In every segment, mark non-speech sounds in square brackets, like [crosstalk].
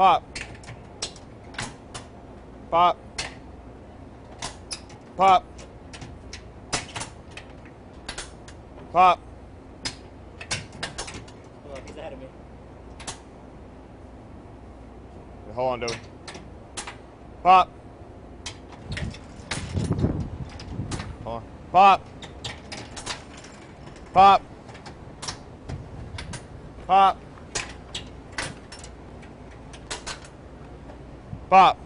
Pop. Pop. Pop. Pop. Oh, he's ahead of me. Hold on, dude. Pop. Hold on. Pop. Pop. Pop. Pop.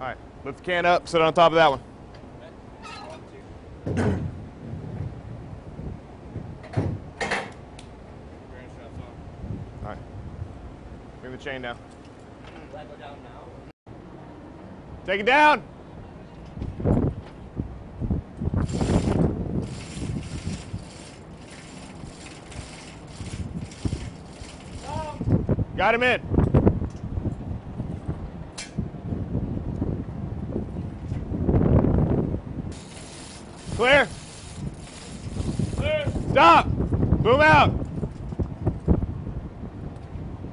All right, lift the can up, sit on top of that one. All right. Bring the chain down. Let go down now. Take it down. Got him in. Clear. Clear. Stop. Boom out.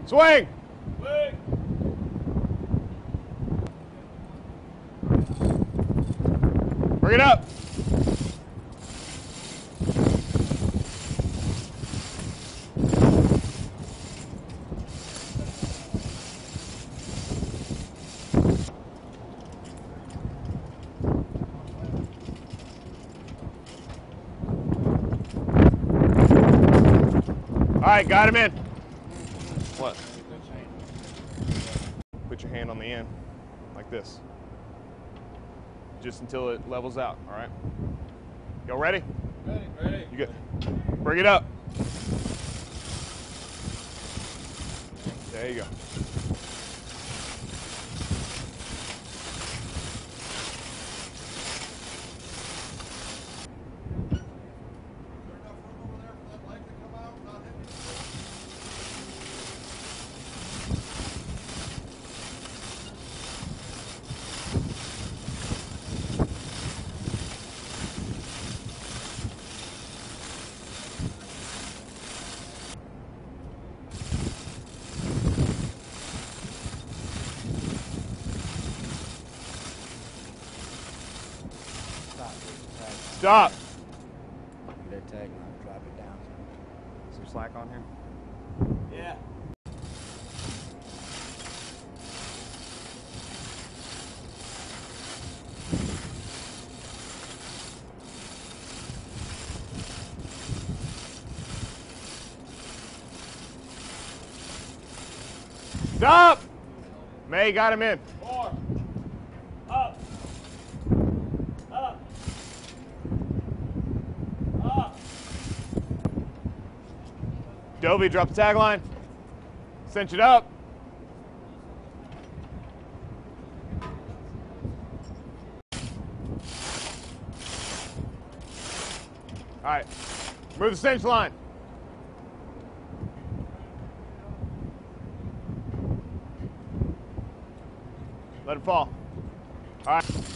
Swing. Swing. Bring it up. All right, got him in. What? Put your hand on the end, like this. Just until it levels out, all right? Y'all ready? Ready, ready. You good? Bring it up. There you go. Stop. Right. Stop. Get tag and I'll drop it down. Is there slack on here? Yeah. Stop. May got him in. Four. Up. Up. Up. Dobie, drop the tagline. Cinch it up. All right, move the cinch line. Let it fall. All right.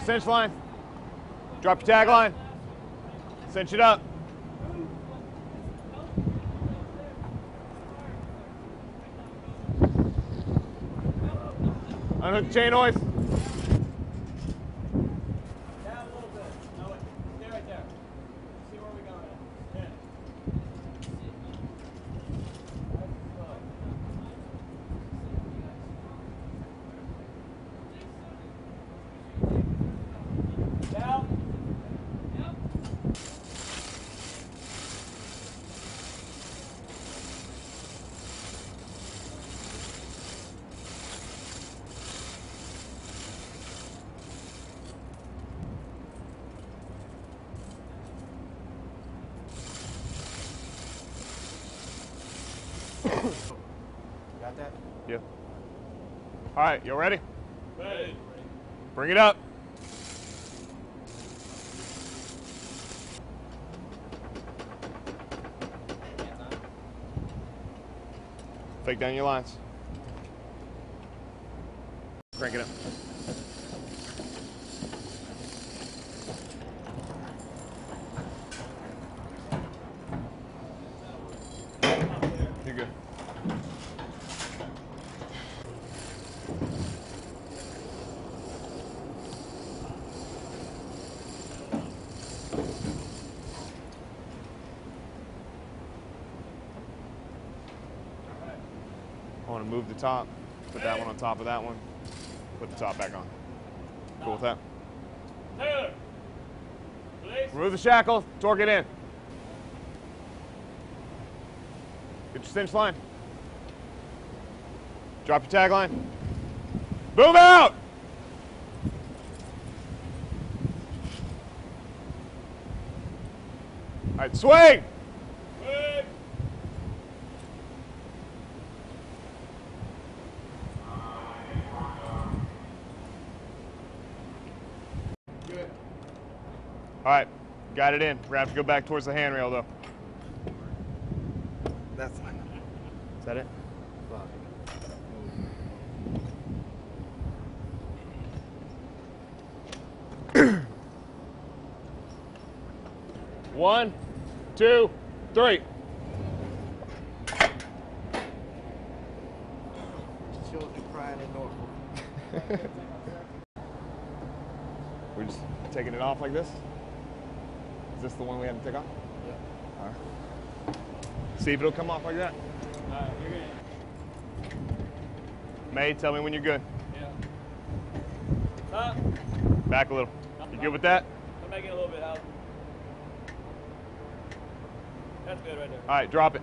Cinch line. Drop your tag line. Cinch it up. Unhook chain hoist. Down a little bit. No, wait. Stay right there. See where we're going at. Yeah. Down. Got that? Yeah. All right, y'all ready? Ready. Bring it up. Take down your lines. Crank it up. You're good. I want to move the top, put that one on top of that one, put the top back on. Cool with that? Taylor! Remove the shackle, torque it in. Get your cinch line. Drop your tag line. Move out! All right, swing! All right, got it in. We're gonna have to go back towards the handrail though. That's fine. Is that it? [clears throat] One, two, three. Children crying in Norfolk. [laughs] We're just taking it off like this. Is this the one we had to take off? Yep. All right. See if it'll come off like that. Alright, you're good. May, tell me when you're good. Yeah. Stop. Back a little. You good with that? I'm making a little bit out. That's good right there. All right, drop it.